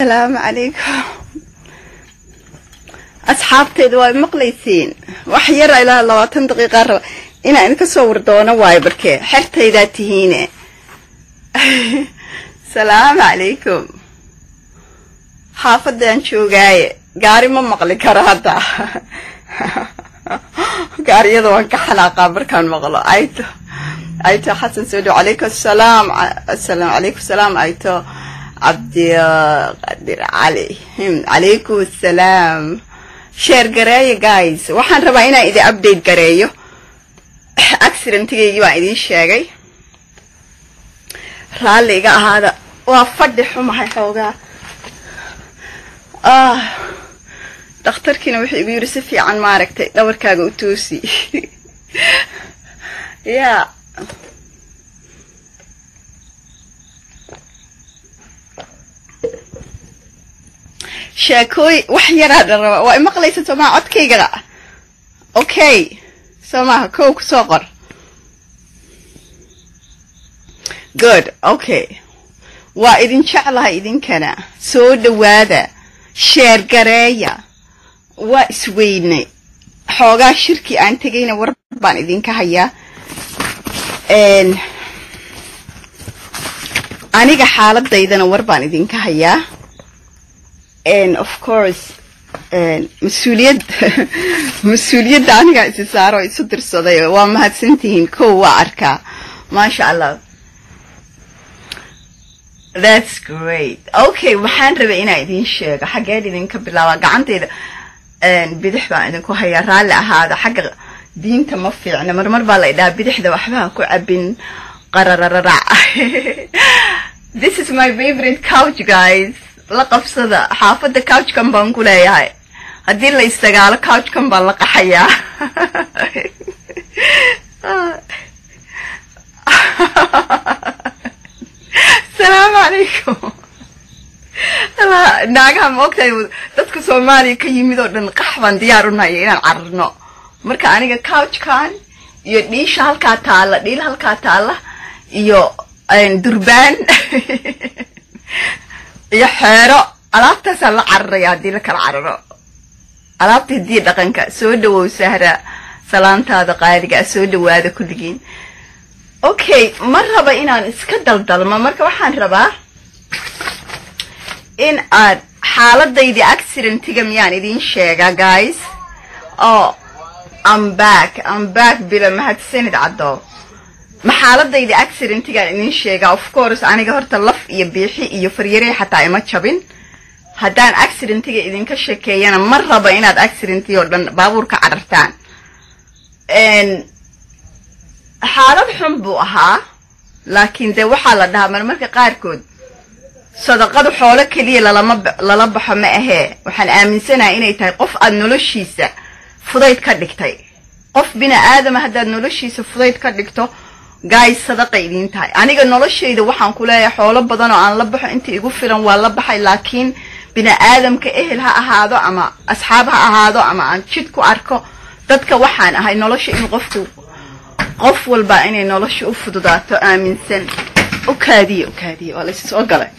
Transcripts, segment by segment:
asalaamu calaykum asxaabteeda waa maqlaysiin. Wax yar ilaa labaatan daqiiqa raba. Inaa idinka soo wardoono waayo barkee. Xertaydaa tihiine. Salaamu calaykum xaafadaan joogaaye. Gaari ma maqli karo hadda. Gaariyada waan ka xanaaqaa markaan maqlo. Ayto ayto xasan soo dhow calaykum asalaam asalaamu calaykum salaam ayto cabdiqadir cali calaykum asalaam sheer gareeyo guys. waxaan rabaa inaan idin update gareeyo accidentigaygii baan idiin sheegay raalli iga ahaada waa fadhi xumahay xoogaa dhakhtarkiina wuxuu igu yidhi si fiican maaragtay dhabarkaaga u toosi ya sheekooy wax yaraa dhan raba. Waa imaqlaysa soo maha codkayga okay. Soo maaha kow ku soo qor. Good. Okay. Waa idin jeclahay idinkana. Soo dhawaada sheer gareeya. Waa isweynay xoogaa shirki aan tegayna war baan idinka hayaa. Aniga xaaladaydana war baan idinka hayaa of course mas'uuliyad mas'uuliyadda anigaa isi saaro isu dirsaday waa mahadsantihiin kow waa arkaa. Maasha allah. That's great. Okay waxaan rabay inaa idiin sheego xaggeen idinka bilaabaa gacantayda bidix baan idinku hayaa raalli ahaada xagga diinta ma fiicna marmar baa la idhaha bidixda waxbaha ku cabin qararararac this is my favorite couch guys la qabsada xaafadda couchkan baan ku leeyahay. Haddii la istagaalo couchkan baan la qaxayaa. Asalaamu calaykum naagaha ma ogtahay dadka soomaaliya ka yimid oo dhan qax baan diyaar u nahaya inaan cararno. Marka aniga couchkan iyo dhiisha halkaa taalla dhiil halkaa taalla iyo durbaan iyo xeero. Alaabtaasaan la cararaya haddii la kala cararo. Alaabta hidiya dhaqanka soo dhawow sahra salaantaada qaadiga soo dhawaada kulligiin. Okay ma raba inaan iska daldalmo. Marka waxaan rabaa in aad xaaladaydii accidentiga miyaan idiin sheegaa guys. Oo amback amback bila mahadsanid caddo ma xaaladayda accidentigaan idiin sheegaa of course aniga horta laf iyo biixi iyo faryarey xataa ima jabin. Haddaan accidentiga idinka sheekeeyana ma raba inaad accidentii oo dhan baabuurka carartaan xaalad xun buu ahaa laakiin dee waxaa la dhahaa marmarka qaarkood sadaqadu xoolo keliya lalama lala baxo ma ahee. Waxaan aaminsanahay inay tahay qof aad noloshiisa fudayd ka dhigtay. Qof bini aadama haddaad noloshiisa fudayd ka dhigto gays sadaqay idiin tahay aniga noloshayda waxaan ku leeyahay xoolo badan oo aan la baxo inta igu filan waa la baxay laakiin bini aadamka ehel ha ahaado ama asxaab ha ahaado ama aan jid ku arko dadka waxaan ahay nolosha in qofku qof walba inay nolosha u fududaato aaminsan okaadiye okaadiye waa laysi soo galay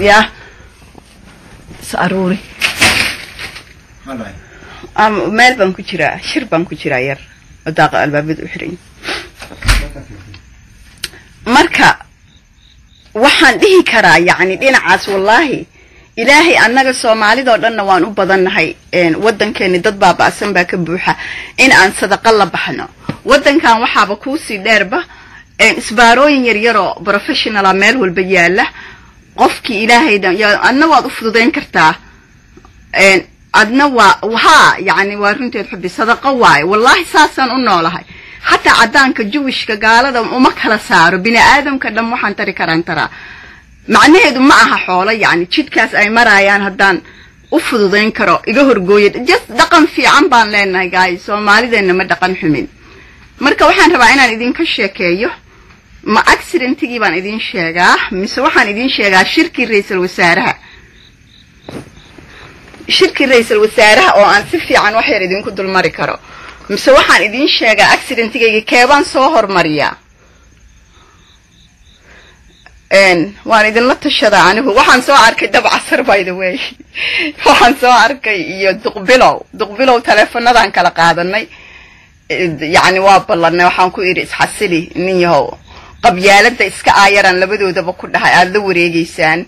ya is aruuri meel baan ku jiraa shir baan ku jiraa yar. Oo daaqa albaabada u xiran. Marka waxaan dhihi karaa yacni dhinacaas wallaahi ilaahay annaga soomaalidoo dhanna waan u badannahay waddankeeni dad baaba'san baa ka buuxa in aan sadaqa la baxno. Waddankan waxaaba kuusii dheerba isbaarooyin yaryaroo professionala meel walba yaalla qofkii ilaahayda adna waad u fududayn kartaa adna waa haa yacni waa runteed xubi sadaqo waaye. Wallaahi saasaan u noolahay. Xataa caddaanka juwishka gaalada uma kala saaro. Bini aadamka dhan waxaan tari karaan taraa macnaheedu ma aha xoolo yacni jidkaas ay maraayaan haddaan u fududayn karo iga horgooya just dhaqan fiican baan leenahay gaay soomaalideenna ma dhaqan xumin. Marka waxaan rabaa inaan idinka sheekeeyo ma accidentigii baan idiin sheegaa mise waxaan idiin sheegaa shirkii ra'iisul wasaaraha shirkii ra'iisul wasaaraha oo aan si fiican wax yar idinku dulmari karo. Mise waxaan idiin sheegaa accidentigayga keebaan soo hormariyaa. Waan idinla tashadaa anigu. Waxaan soo arkay dab casar by the way. Waxaan soo arkay iyo duqbilow duqbilow taleefanadaan kala qaadanay. Yacni waa ballanay. Waxaan ku idhi isxasili nin yahow. Qabyaalada iska aayaraan labadoodaba ku dhahay. Aada la wareegeysaan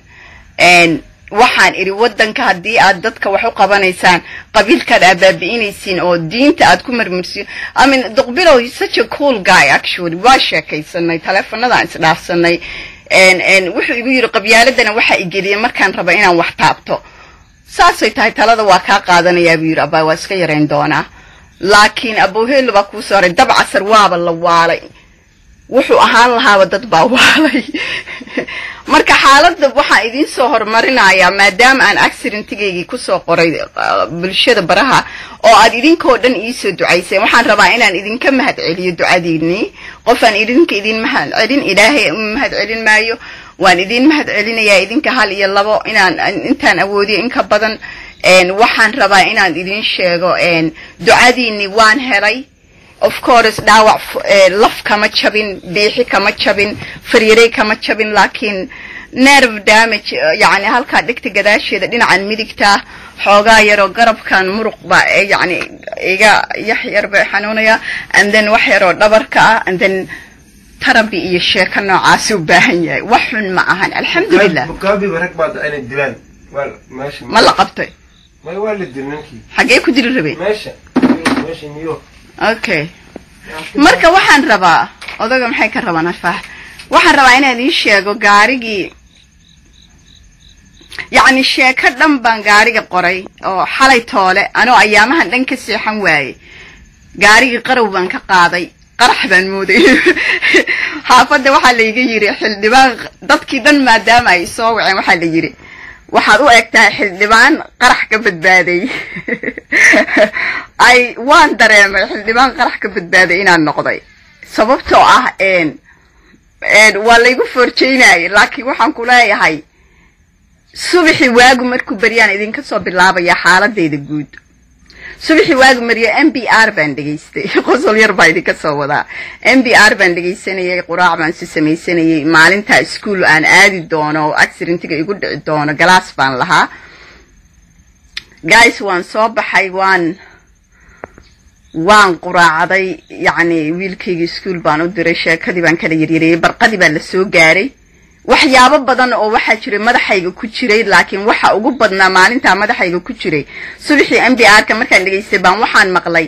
waxaan idhi waddanka haddii aad dadka wax u qabanaysaan qabiilkaad aad baabi'inaysiin oo diinta aad ku marmarsiin i mean duqbilow such a cool guy actually. Waa sheekaysanay taleefanadaan isdhaafsanay. Wuxuu igu yidhi qabyaaladana waxaa igeliyay markaan raba inaan wax taabto. Saasay tahay talada waa kaa qaadanayaa buu yidhi abaa waa iska yarayn doonaa. Laakiin abowheelo baa kuu sooray dab casar waaba la waalay wuxuu ahaan lahaaba dad baa waalay marka xaaladda waxaan idiin soo horumarinayaa maadaama aan accidentigaygii ku soo qoray bulshada baraha oo aad idinkoo dhan iisoo ducayseen waxaan rabaa inaan idinka mahad celiyo ducadiinii qofaan idinka idin mahad celin ilaahay mahad celin maayo. Waan idin mahad celinayaa idinka hal iyo labo inaan intaan awoodiyo inka badan. Waxaan rabaa inaan idin sheego ducadiinii waan helay of course dhaawac laf kama jabin biixi kama jabin faryarey kama jabin laakiin nerve damage yani halkaa dhigta gadaasheeda dhinacan midigta xoogaa yaroo garabkan muruq ba yani iga yax yar bay xanuunaya and then wax yaroo dhabarka ah and then tarabi iyo sheeko noocaas u baahan yahay. Wax xun ma ahan alxamdulilah ma la qabtay? Xagee ku dili rabeen okay marka waxaan rabaa odaga maxay ka rabaan afah waxaan rabaa inaan idiin sheego gaarigii yacni sheeko dhan baan gaariga qoray oo xalay toole anoo ayaamahan dhan ka seexan waaye gaarigii qarow baan ka qaaday qarax baan mooday. Xaafadda waxaa layga yidhi xildhibaan dadkii dhan maadaama ay soo waceen waxaa la yidhi waxaad u eg tahay xildhibaan qarax ka badbaaday. Ay waan dareemay xildhibaan qarax ka badbaaday inaan noqday. Sababtoo ah waa laygu forjaynayay laakiin waxaan ku leeyahay subaxii waagu markuu beryaan idinka soo bilaabaya xaaladeyda guud subaxii waagu mariyo m b r baan dhegaystay qosol yar baa idinka soo wadaa. M b r baan dhegaysanayay quraac baan si samaysanayay maalintaa ischool aan aadi doono oo accidentiga igu dhici doono galaas baan lahaa. Guys waan soo baxay waan waan quraacday yacni wiilkayga ischool baan u diray sheekadii baan kala yaryareeyey barqadii baa la soo gaaray waxyaabo badan oo waxaa jiray madaxayga ku jiray laakiin waxa ugu badnaa maalintaa madaxayga ku jiray. Subaxii m b r ka markaan dhegaystay baan waxaan maqlay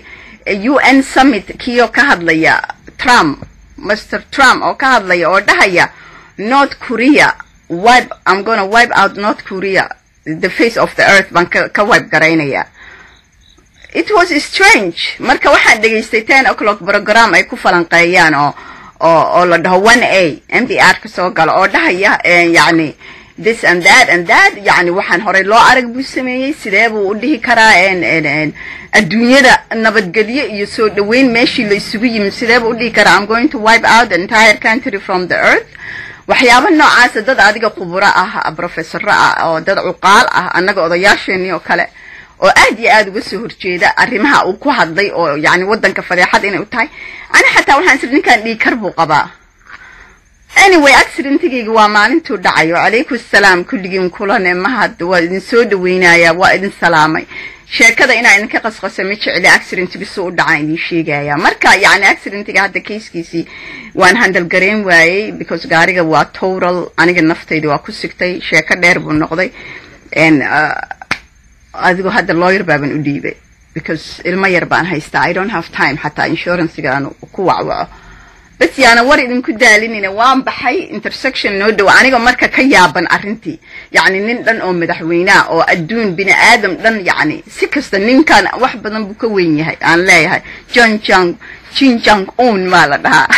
u n summit kioo ka hadlaya trump master trump oo ka hadlaya oo dhahaya north korea wipe i'm gonna wipe out north korea the face of the earth baan ka wipe garaynaya. It was strange. Marka waxaan dhegaystay ten o'clock program ay ku falanqeeyaan oo oo oo la dhaho one a. M b r ka soo galo oo dhahaya yacni this and that and that. Yacni waxaan horey loo arag buu sameeyey. Sidee buu u dhihi karaa adduunyada nabadgelyo iyo soo dhoweyn meeshii la isugu yimid. Sidee buu u dhihi karaa? I'm going to wipe out the entire country from the earth. Waxyaabo noocaasa dad adiga khuburo ah professoro ah oo dad cuqaal ah annaga odayaasheenii oo kale oo aad iyo aada uga soo horjeeda arrimaha uu ku hadlay oo yacni waddanka fadeexad inay u tahay. Ani xataa waxaan isiri ninkan dhiikar buu qabaa. Anyway accidentigayga waa maalintuu dhacay oo calaykum assalaam kulligiin kulane mahad waa idin soo dhaweynayaa waa idin salaamay. Sheekada inaa idinka qasqasa ma jecli accidentiga suu u dhacaan idin sheegaya. Marka yacni accidentiga hadda kayskiisii waan handal garayn waayey because gaariga waa total aniga naftayda waa ku sigtay. Sheeko dheer buu noqday adigoo hadda lawyer baaban u dhiibay because ilmo yar baan haystaa. I don't have time. Xataa insurancega aan ku wacwaco bas yaana war idinku daalinina waan baxay intersection noo dhowa aniga marka ka yaaban arrintii yacni nin dhan oo madaxweyneah oo adduun bini aadam dhan yacni si kasta ninkan wax badan buu ka weyn yahay aan leeyahay. John jang jin jang un maa la dhahaa.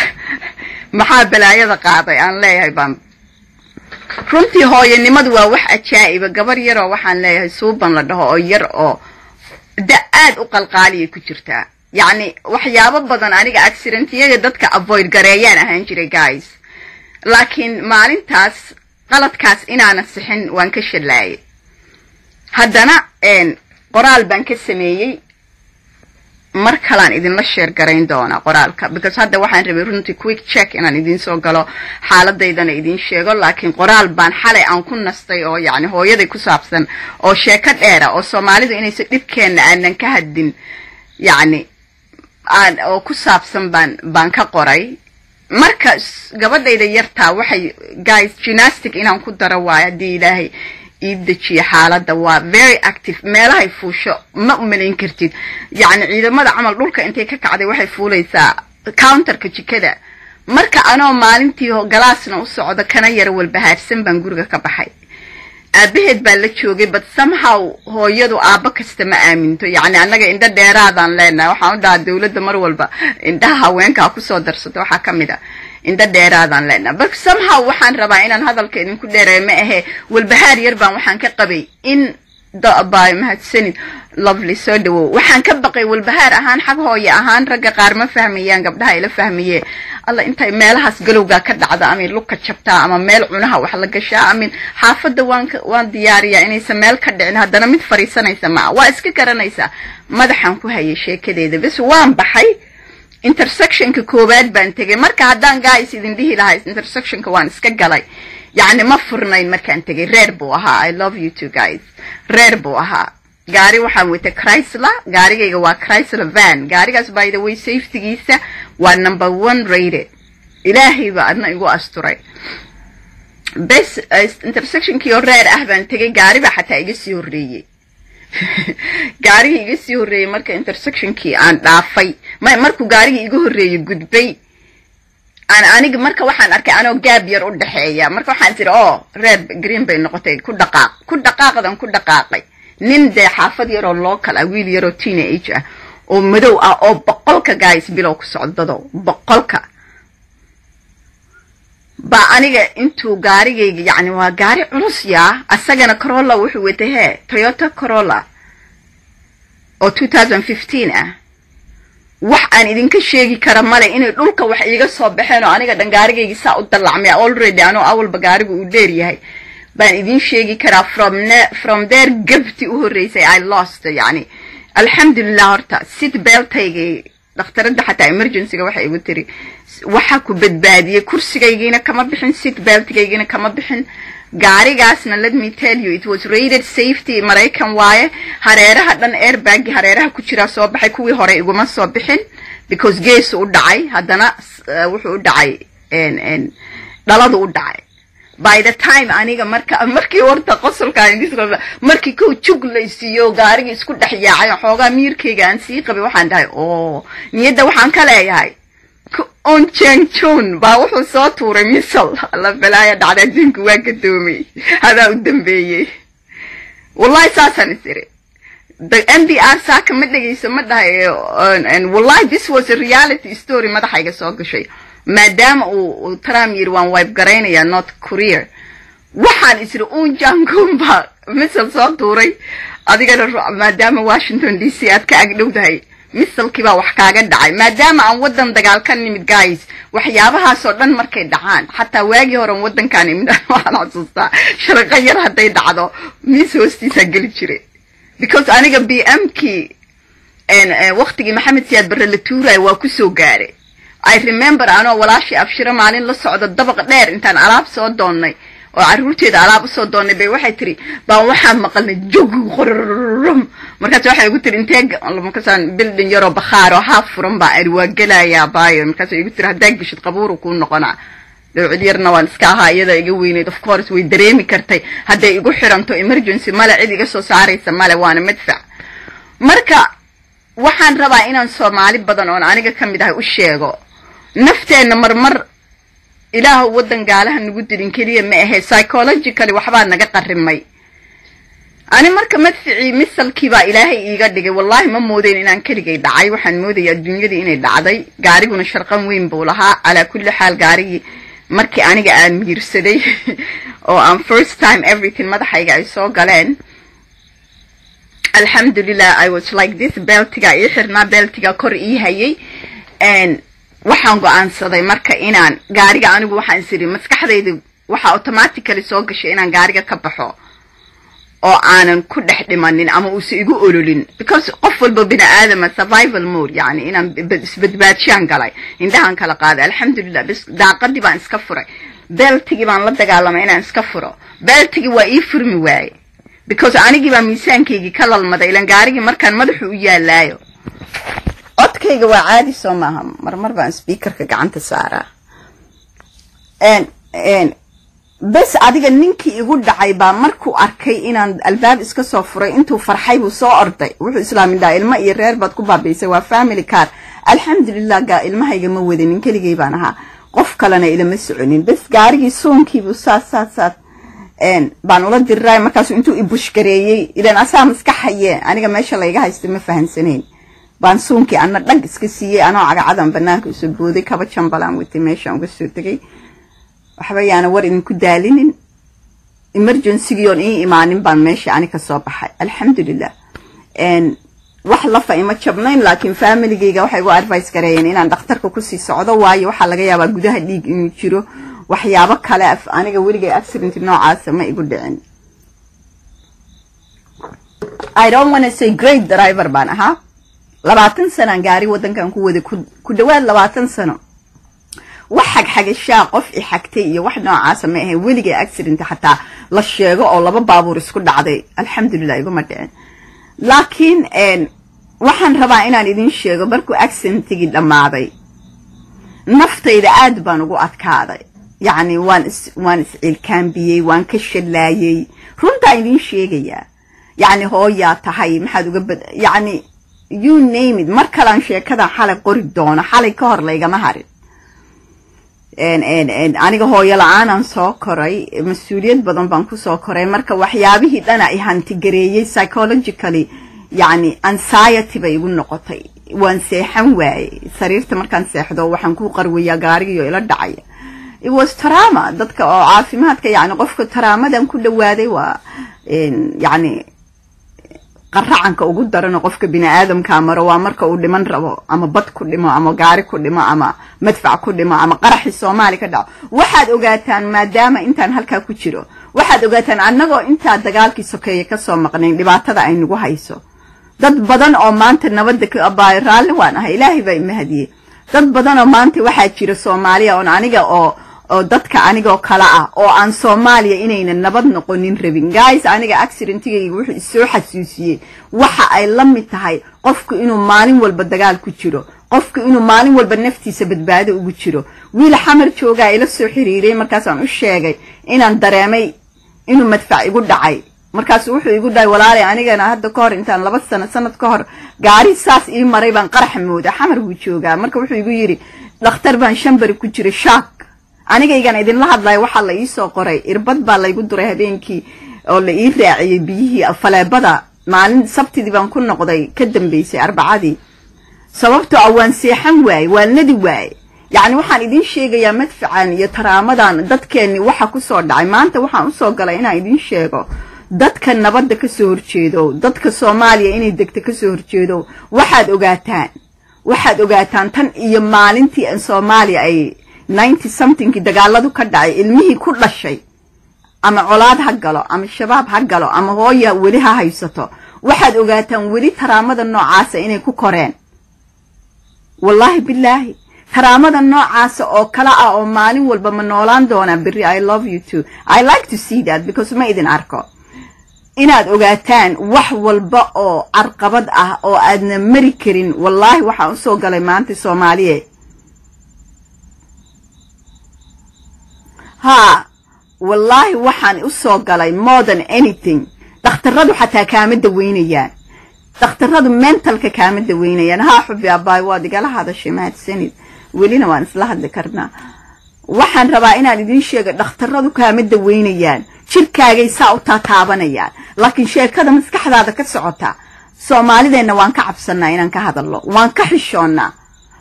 Maxaa balaayada qaaday? Aan leeyahay baan runtii hooyanimadu waa wax ajaa'iba. Gabar yaroo waxaan leeyahay suuban la dhaho oo yar oo da aad u qalqaaliyay ku jirtaa yacni waxyaabo badan aniga accidentiyaga dadka avoid gareeyaan ahaan jiray guys. Laakiin maalintaas qaladkaas inaana sixin waan ka shallaayay. Haddana qoraal baan ka sameeyey mar kalaan idinla sheer garayn doonaa qoraalka. Because hadda waxaan rabay runtii quick check inaan idiin soo galo xaaladaydana idiin sheego laakiin qoraal baan xalay aan ku nastay oo yacni hooyaday ku saabsan oo sheeko dheera oo soomaalidu inaysa dhibkeenna aanan ka hadin yacni aan oo ku saabsan baan baan ka qoray. Marka gabadhayda yartaa waxay guys gymnastic inaan ku daro waayo haddii ilaahay ii dejiyo xaaladda. Waa very active. Meelahay fuusho. Ma umalayn kartid. Yacni ciidamada camal dhulka intay ka kacday waxay fuulaysaa counterka jikada. Marka anoo maalintii galaasna u socdo kana yara walbahaarsan baan guriga ka baxay. Aabaheed baa la joogay but somehow hooyadu aabbo kasta ma aaminto. Yacni annaga indho dheeraadaan leenahay. Waxaan u dhahaa dawladda mar walba indhaha haweenkaa ku soo darsato. Waxaa ka mid a indho dheeraadaan leenahay but somehow waxaan rabaa inaan hadalka idinku dheereeyo ma ahee walbahaar yar baan waxaan ka qabay in by mahadsanid lovely soo dhawow waxaan ka baqay walbahaar ahaan xag hooye ahaan ragga qaar ma fahmayaan gabdhaha ila fahmayee alla intay meelahaas galowgaa ka dhacda amin lugka jabtaa ama meel cunaha wax la gashaa amin. Xaafadda waan waan diyaariyaa inaysan meel ka dhicin haddana mid fariisanaysa maa waa iska garanaysaa madaxaan ku hayay sheekadeeda bes waan baxay intersectionka koowaad baan tegay. Marka haddaan guys idin dhihi lahaa intersectionka waan iska galay. Yacni ma furnayn markaan tegay. Reer buu ahaa. I love you two guys. Reer buu ahaa. Gaari waxaan watay chrysler. Gaarigayga waa chrysler van. Gaarigaas by the way safetygiisa waa number one rated. Ilaahay baa adna igu asturay. Bes intersectionkii oo reer ah baan tegay. Gaari baa xataa iga sii horreeyey gaarigii iga sii horreeyey marka intersectionkii aan dhaafay. Ma markuu gaarigii iga horreeyey gudbay. Aan aniga marka waxaan arkay anoo gaab yar u dhexeeya marka waxaan tiri oo reer green bay noqotay. Ku dhaqaaq ku dhaqaaqdan ku dhaqaaqay. Nin dee xaafad yaroo local ah wiil yaroo teenage ah oo madow ah oo boqolka guys bilow ku socdadow boqolka baa aniga intuu gaarigayga yacni waa gaari culus yaa asagana corolla wuxuu watay hee toyota corolla oo two thousand fifteen ah. Wax aan idinka sheegi kara male inay dhulka wax iiga soo baxeen oo aniga dhan gaarigaygii saa u dallacmay already anoo awalba gaarigu uu dheer yahay. Baan idin sheegi karaa from from there gabti u horreysay i lost yacni. Alxamdulilah horta sit beltaygay dhakhtaradda xataa emergencyga waxay igu tiri waxa ku badbaadiyey kursigaygiina kama bixin sit beltigaygiina kama bixin. Gaarigaasna let me tell you it was rated safety maraykan waaye hareeraha dhan airbagi hareeraha ku jiraa soo baxay kuwii hore iguma soo bixin because geesu u dhacay haddana wuxuu u dhacay dhaladu u dhacay by the time aniga marka markii horta qosolkaan markii kow jug laysiiyo gaarigii isku dhex yaacay xoogaa miirkayga aan sii qabay waxaan dhahay oo niyadda waxaan ka leeyahay. On jengjon baa wuxuu soo tuuray misal. Alla balaaya dhacda adduunka waa gadoomay hadaa u dambeeyey. Wallahi saasaan is iri n d r saaka ma dhegayso ma dhahay wallahi this was a reality story madaxayga soo gashay maadaama uu trump yiri waan wibe garaynayaa north korea waxaan isiri un jangon baa misal soo tuuray adigana maadaama washington d c aad ka agdhowdahay misalkii baa wax kaaga dhacay. Maadaama aan waddan dagaal ka nimid guys waxyaabahaasoo dhan markay dhacaan. Xataa waagii horen waddankaan imid waxaan xasuustaa sharaqo yar hadday dhacdo miis hoostiisaa geli jiray. Because aniga b m kii waktigii maxamed siyaad barre la tuurayo waa ku soo gaaray i remember anoo walaashii abshiro maalin la socdo dabaq dheer intaan alaab soo doonnay. Oo carruurteeda alaab u soo doonnay bay waxay tiri baan waxaa maqalnay jog qorrum. Markaas waxay igu tiri intee markaasaan bildin yaroo bakhaar oo haaf furan baa ari waa gelayaa baayo. Markaas igu tiri haddaa geshid qabuuru kuu noqonaa. Dawcid yarna waan iska ahaa iyada iga weyneyd of course way dareemi kartay. Hadday igu xiranto emergency male cid iga soo saaraysa male waana madfac. Marka waxaan rabaa inaan soomaali badan oon aniga ka mid ahay u sheego nafteenna marmar ilaah waddan gaalaha nagu dilin keliya ma ahe psychologically waxbaa naga qarimay. Ani marka madficii misalkii baa ilaahay iiga dhigay wallahi ma moodeyn inaan keligay dhacay waxaan moodaya adduunyadii inay dhacday gaariguna sharqan weyn buu lahaa calaa kulli xaal gaarigii markii aniga aan miirsaday oo aan first time everything madaxayga ay soo galeen alxamdulilah i was like this beltiga ii xirnaa beltiga kor ii hayay waxaan go'aansaday marka inaan gaariga anigu waxaan isiri maskaxdayda waxaa automatically soo gashay inaan gaariga ka baxo oo aanan ku dhex dhimanin ama uusa igu ololin. Because qof walba bini aadama survival mode yani inaan isbadbaadshaan galay. Indhahan kala qaaday. Alxamdulilah bis daaqadii baan iska furay. Beltigii baan la dagaalamay inaan iska furo. Beltigii waa ii furmi waaye because anigii baa miisaankaygii ka lalmaday ilan gaarigii markaan madaxu u yaalaayo codkayga waa caadi soo maaha. Marmar baan speakerka gacanta saaraa. Bes adiga ninkii igu dhacay baa markuu arkay inaan albaab iska soo furay intuu farxay buu soo orday. Wuxuu islaamidhaa ilmo iyo reer baad ku baabiisay waa family car. Alxamdulilah gaa ilmahayga ma wadanin keligay baan ahaa. Qof kalena ilama soconin. Bes gaarigii soonkiibuu saas saas saas baan ula diriray markaasu intuu ibushgareeyey ilan asaa maskaxaye aniga meesha layga haysta ma fahansanayn baan suunkii ana dhag iska siiyey anoo cagacadan banaanka u soo booday kaba jambalaan watay meeshaan uga soo tegay. Waxba yaana war idinku daalinin. Emergencygiion ii imaanin baan meesha ani ka soo baxay. Alxamdulilah wax lafa ima jabnayn laakiin familigayga waxay igu advice gareeyeen inaan dhakhtarka ku sii socdo waayo waxaa laga yaabaa gudaha dhiig inuu jiro. Waxyaabo kale aniga weligay accident noocaasa ma igu dhicin. I don't wanna say great driver baan ahaa labaatan sanaan gaari waddankan ku waday ku dhawaad labaatan sano wax xagxagashaa qof i xagtay iyo wax noocaasa ma ahayn weligay accident xataa la sheego oo laba baabuur isku dhacday alxamdulilah iguma dhicin laakiin waxaan rabaa inaan idin sheego markuu accidentigii dhammaaday naftayda aad baan ugu adkaaday yacni waan is waan isciilkaambiyey waan ka shallaayey runtaan idin sheegayaa yacni hooyaa tahay maxaad uga bad yacni you name it. Mar kalaan sheekadan xalay qori doono xalay ka hor laygama harin. Aniga hooyo la'aanaan soo koray mas'uuliyad badan baan ku soo koray. Marka waxyaabihii dhana i hantigareeyey psychologically yacni anxiety bay igu noqotay. Waan seexan waayey. Sariirta markaan seexdo waxaan ku qarwayaa gaarigiioo ila dhacaya it was trama dadka oo caafimaadka yacni qofka taraamadan ku dhawaaday waa yacni qaracanka ugu darano qofka bini aadamkaa maro waa marka uu dhiman rabo ama bad ku dhimo ama gaari ku dhimo ama madfac ku dhimo ama qaraxi soomaali ka dhaco. Waxaad ogaataan maadaama intaan halkaa ku jiro. Waxaad ogaataan annagoo intaa dagaalkii sokeeye ka soo maqnayn dhibaatada ay nagu hayso. Dad badan oo maanta nabadda ka abaayo raalli waan ahay ilaahay baa imahadiyey dad badan oo maanta waxaa jira soomaaliya oon aniga oo oo dadka anigoo kale ah oo aan soomaaliya inayna nabad noqonin rabin. Guys aniga accidentigayga wuxuu isoo xasuusiyey. Waxa ay la mid tahay qofku inuu maalin walba dagaal ku jiro. Qofku inuu maalin walba naftiisa badbaado ugu jiro. Wiil xamar joogaa ila soo xiriiray markaasaan u sheegay inaan dareemay inuu madfac igu dhacay. Markaasu wuxuu igu dhahay walaalay anigana hadda ka hor intaan laba sano sanad ka hor gaari saas ii maray baan qarax mooda. Xamar buu joogaa. Marka wuxuu igu yidhi dhakhtar baan shan bari ku jira shaak anigaygana idinla hadlayo waxaa la iisoo qoray. Irbad baa laygu duray habeenkii oo la ii raaciyey biyihii faleebada maalin sabtidii baan ku noqday ka dambaysay arbacadii. Sababtoo ah waan seexan waaye waan nadi waaye yacni waxaan idiin sheegayaa madfacan iyo taraamadan dadkeenni waxa ku soo dhacay. Maanta waxaan u soo galay inaan idiin sheego dadka nabadda ka soo horjeedo dadka soomaaliya inay degta ka soo horjeedo waxaad ogaataan. Waxaad ogaataan tan iyo maalintii soomaaliya ay ninety somethingkii dagaaladu ka dhacay ilmihii ku dhashay ama colaad ha galo ama shabaab ha galo ama hooya weli ha haysato waxaad ogaataan weli taraamada noocaasa inay ku koreen. Wallaahi bilaahi taraamada noocaasa oo kale ah oo maalin walba ma noolaan doonaa berri i love you too. I like to see that because ma idin arko. Inaad ogaataan wax walba oo carqabad ah oo aadna mari karin wallaahi waxaan u soo galay maanta soomaaliye haa wallaahi waxaan u soo galay more than anything. Dhakhtaradu xataa kaama daweynayaan dhakhtaradu mentalka kaama daweynayaan haa xubi abaay waad igala hadashay mahadsanid welina waan isla hadli karnaa. Waxaan rabaa inaan idiin sheega dhakhtaradu kaama daweynayaan jirkaagay saa u taataabanayaan laakiin sheekada maskaxdaada ka socota soomaalideenna waan ka cabsanaa inaan ka hadalno waan ka xishoonnaa.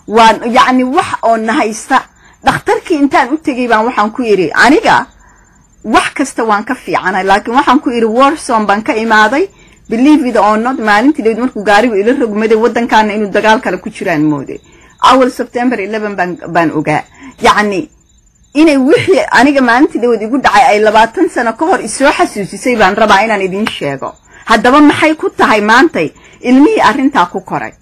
Waan yacni wax oo na haysta dhakhtarkii intaan u tegay baan waxaan ku yidhi aniga wax kasta waan ka fiicanay laakiin waxaan ku yidhi warson baan ka imaaday. Believe it or not maalintii dawd markuu gaarigu ila rogmaday waddankaana inuu dagaal kale ku jiraan mooday. Awal september eleven baan ogaa. Yacni inay wixii aniga maalintii dhawood igu dhacay ay labaatan sano ka hor isoo xasuusisay baan rabaa inaan idiin sheego. Haddaba maxay ku tahay maantay? Ilmihii arrintaa ku koray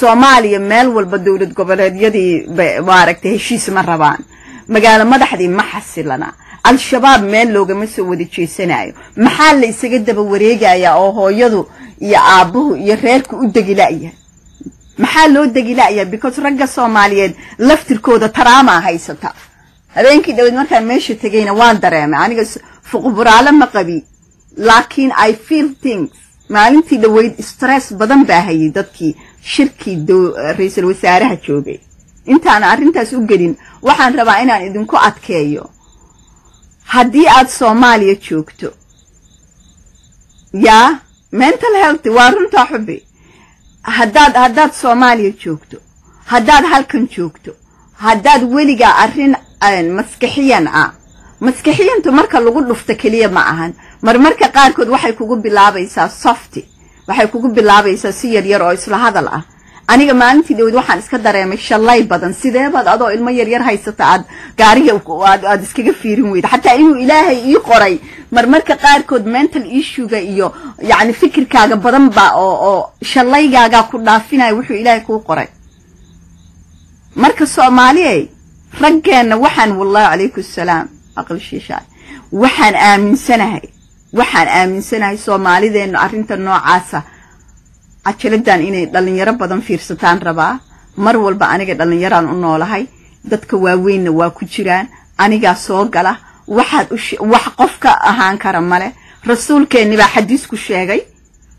soomaaliya meel walba dowlad goboleedyadii maaragtay heshiis ma rabaan. Magaalo madaxdii ma xasilana. Al-shabaab meel loogama soo wada jeesanayo maxaa la isaga daba wareegayaa oo hooyadu iyo aabbuhu iyo reerku u degila'ya maxaa loo degila'ya because ragga soomaaliyeed laftirkooda taraamaa haysata. Habeenkii dhaweed markaan meesha tegayna waan dareemay. Aniga fuqburaale ma qabi. Laakiin i feel things. Maalintii dhaweyd stress badan baa hayay dadkii shirkii ra'iisul wasaaraha joogay. Intaan arrintaas u gelin waxaan rabaa inaan idinku adkeeyo. Haddii aad soomaaliya joogto yaa mental health waa runtaa xubi haddaad haddaad soomaaliya joogto haddaad halkan joogto haddaad weligaa arrin maskixiyan ah. Maskixiyantu marka lagu dhufto keliya ma ahan. Marmarka qaarkood waxay kugu bilaabaysaa softy waxay kugu bilaabaysaa si yaryar oo isla hadal ah. Aniga maalintii dhaweyd waxaan iska dareemay shallay badan. Sideebaad adoo ilmo yaryar haysata aad gaariga aad iskaga fiirin weyda? Xataa inuu ilaahay ii qoray. Marmarka qaarkood mental issuega iyo yacni fikirkaaga badan ba oo oo shallaygaagaa ku dhaafinaya wuxuu ilaahay kuu qoray. Marka soomaaliyey raggeenna waxaan wallahi calaykum salaam aqal shiishaay waxaan aaminsanahay waxaan aaminsanahay soomaalideennu arrinta noocaasa. Cajaladdan inay dhallinyaro badan fiirsataan rabaa mar walba aniga dhallinyaraan u noolahay. Dadka waaweynna waa ku jiraan. Anigaa soo gala. Waxaad wax qof ka ahaan kara male rasuulkeenni baa xadiisku sheegay.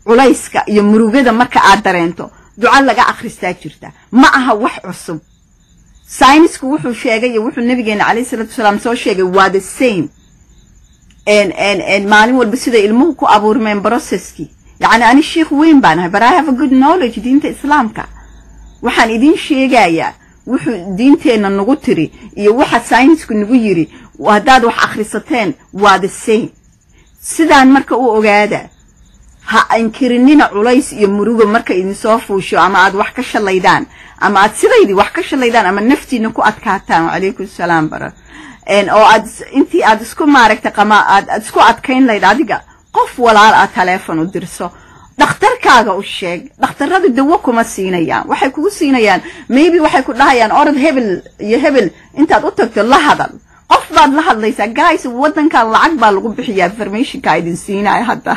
Culayska iyo murugada marka aad dareento duco laga akhristaa jirta. Ma aha wax cusub. Saynisku wuxuu sheegay iyo wuxuu nabigeena calayhi salatu wasalaam soo sheegay waa the same maalin walba siday ilmuhu ku abuurmeen brocesskii yacni ani sheikh weyn baan ahay but i have a good knowledge diinta islaamka. Waxaan idiin sheegayaa wuxuu diinteenna nagu tiri iyo waxa saynisku nagu yiri haddaad wax akhrisateen waa the same. Sidaan marka u ogaada ha inkirinina culays iyo murugo marka idin soo fuusho ama aad wax ka shallaydaan ama aad sidaydii wax ka shallaydaan ama naftiina ku adkaataan wacalaykum salaam bara oo aad intii aad isku maaragtay qama aad isku adkayn layd adiga. Qof walaal aad taleefon u dirso. Dhakhtarkaaga u sheeg. Dhakhtarradu dawo kuma siinayaan. Waxay kugu siinayaan. Maybe waxay ku dhahayaan orod hebel iyo hebel. Intaad u tagto la hadal. Qof baad la hadlaysaa guys waddankan lacag baa lagu bixiyaa. Informationka idin siinaya hadda.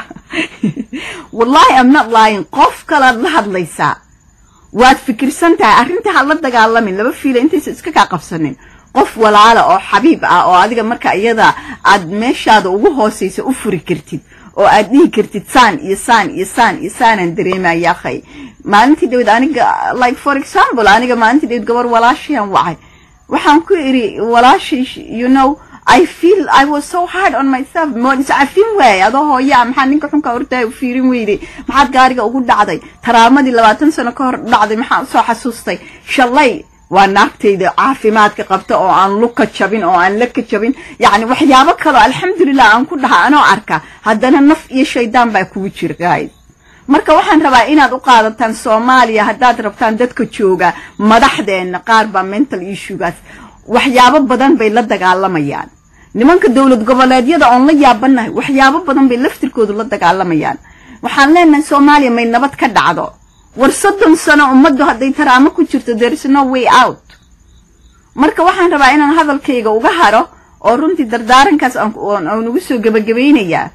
Wallahi am not lying. Qof kalaad la hadlaysaa. Waad fikirsan tahay. Arrinta ha la dagaalamin laba fiila intaysa iska kaa qabsanin qof walaala oo xabiib ah oo adiga marka iyada aad meeshaada ugu hoosaysa u furi kartid oo aad dhihi kartid saan iyo saan iyo saan iyo saanaan dareemaya akhay maalintii dhaweed aniga like for example aniga maalintii dhaweed gabar walaashayaan wacay. Waxaan ku idhi walaashay you know I feel I was so hard on myself. Iscafin waayey adoo hooyaa maxaa ninka xunka hortaay u fiirin weyday maxaad gaariga ugu dhacday? Taraamadii labaatan sano ka hor dhacday maxaa u soo xasuustay? Shalay waa naagtayda caafimaadka qabta oo aan luka jabin oo aan laka jabin. Yacni waxyaabo kaloo alxamdulilah aan ku dhaha anoo arka haddana naf iyo shaydaan baa kugu jira guys. Marka waxaan rabaa inaad u qaadataan soomaaliya haddaad rabtaan dadka jooga madaxdeenna qaar baa mental issuegaas waxyaabo badan bay la dagaalamayaan. Nimanka dowlad goboleedyada oon la yaabanahay waxyaabo badan bay laftirkoodu la dagaalamayaan. Waxaan leenahay soomaaliya may nabad ka dhacdo war soddon sano ummaddu hadday taraamo ku jirto there is no way out. Marka waxaan rabaa inaan hadalkayga uga haro oo runtii dardaarankaas aan ugu soo gebagabaynayaa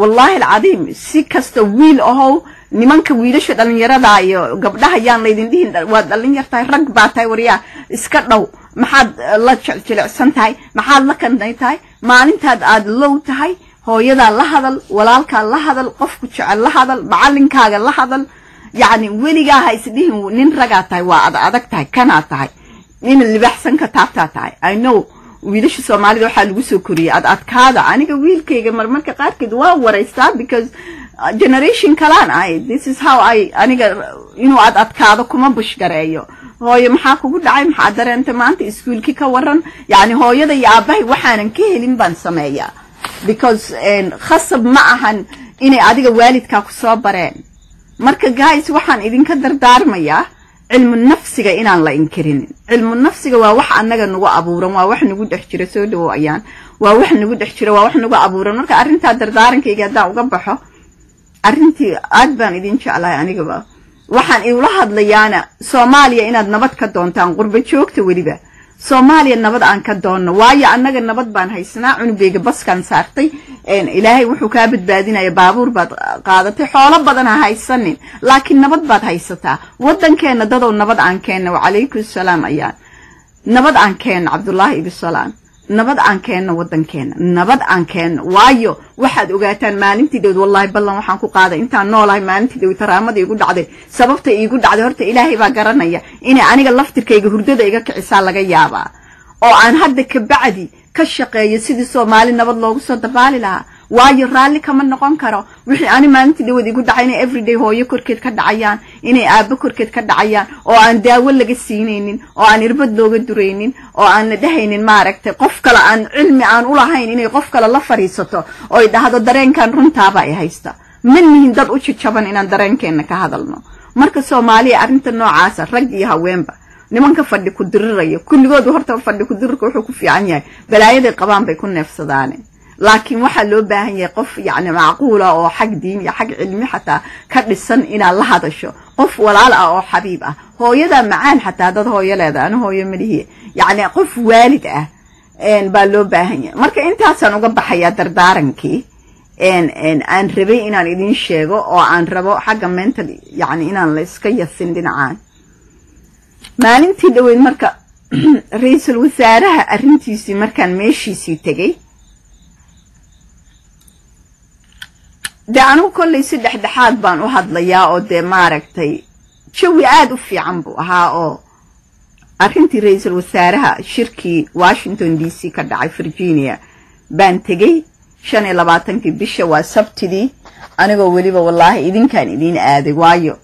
wallaahi alcadiim si kasta wiil ahow nimanka wiilasha dhallinyarada iyo gabdhaha yaan laydin dhihin waad dhalinyar tahay rag baa tahay waryaa iska dhow. Maxaad la jecjilicsan tahay maxaad la kanday tahay maalintaad aad low tahay hooyadaa la hadal walaalkaa la hadal qofku jecel la hadal macalinkaaga la hadal yacni weligaa ha isdhihin nin ragaa tahay waa ad adag tahay kanaa tahay. Nin libaxsan ka taabtaa tahay. I know wiilasha soomaalida waxaa lagu soo koriyey ad adkaada. Aniga wiilkayga marmarka qaarkeed waa waraystaa because generation kalaan ahay this is how i aniga inuu ad adkaado kuma bushgareeyo. Hooyo maxaa kugu dhacay? Maxaa dareentay maanta? Iskuolkii ka waran yacni hooyada iyo aabbahay waxaanan ka helin baan sameeyaa. Because khasab ma ahan inay adiga waalidkaa ku soo bareen marka guys waxaan idinka dardaarmayaa cilmu nafsi nafsiga inaan la inkirinin cilmu nafsiga waa wax annaga nagu abuuran waa wax nagu dhex jira soo dhawow ayaan waa wax nagu dhex jira waa wax nagu abuuran marka arrintaa dardaarankayga haddaan uga baxo arrintii aad baan idin jeclahay anigaba waxaan iula hadlayaana soomaaliya inaad nabad ka doontaan qurba joogta weliba soomaaliya nabad aan ka doonno. Waayo annaga nabad baan haysanaa cunugayga baskaan saartay. Ilaahay wuxuu kaa badbaadinaya. Baabuur baad qaadatay. Xoolo badan ha haysanin. Laakiin nabad baad haysataa. Waddankeenna dadow nabad aan keenna. Wacalaykum salaam ayaan nabad aan keenno cabdullaahi ibisalaam nabad aan keenno waddankeenna nabad aan keenno. Waayo waxaad ogaataan maalintii dhowd wallaahi ballan waxaan ku qaaday intaan noolahay maalintii dhowd taraamada iigu dhacday. Sababta iigu dhacday horta ilaahay baa garanaya inay aniga laftirkayga hurdada iga kicisaa laga yaabaa. Oo aan hadda kabacdi ka shaqeeyo sidii soomaali nabad loogu soo dabaali lahaa waayo raalli kama noqon karo. Wixii ani maalintii dhawad igu dhacay inay everyday hooyo korkeed ka dhacayaan inay aabbo korkeed ka dhacayaan oo aan daawo laga siinaynin oo aan irbad looga duraynin oo aan la dhehaynin maaragtay qof kale aan cilmi aan u lahayn inay qof kale la fadhiisato oy dhahdo dareenkan runtaaba ay haysta. Ma nihin dad u jajaban inaan dareenkeenna ka hadalno. Marka soomaaliya arrinta noocaasa rag iyo haweenba nimanka fadhi ku diriraya kulligoodu horta fadhi ku dirirka wuxuu ku fiican yahay. Balaayaday qabaan bay ku neefsadaane laakiin waxaa loo baahan yahay qof yacni macquula oo xag diin iyo xag cilmi xataa ka dhisan inaad la hadasho. Qof walaal ah oo xabiib ah. Hooyadaa macaan xataa dad hooyo leeda ana hooyo malihi yacni qof waalid ah baa loo baahan yahay. Marka intaasaan uga baxayaa dardaarankii aan rabay inaan idin sheego oo aan rabo xagga mental yacni inaan la yasin dhinacaan. Maalintii dhaweyd marka ra'iisul wasaaraha arrintiisii markaan meeshiisii tegey dee anugu kollay si dhexdhexaad baan u hadlayaa oo dee maaragtay jawi aada u fiican buu ahaa oo arrintii ra'iisul wasaaraha shirkii washington d c ka dhacay virginia baan tegey shan iyo labaatankii bisha waa sabtidii. Anigoo weliba wallaahi idinkaan idiin aaday waayo.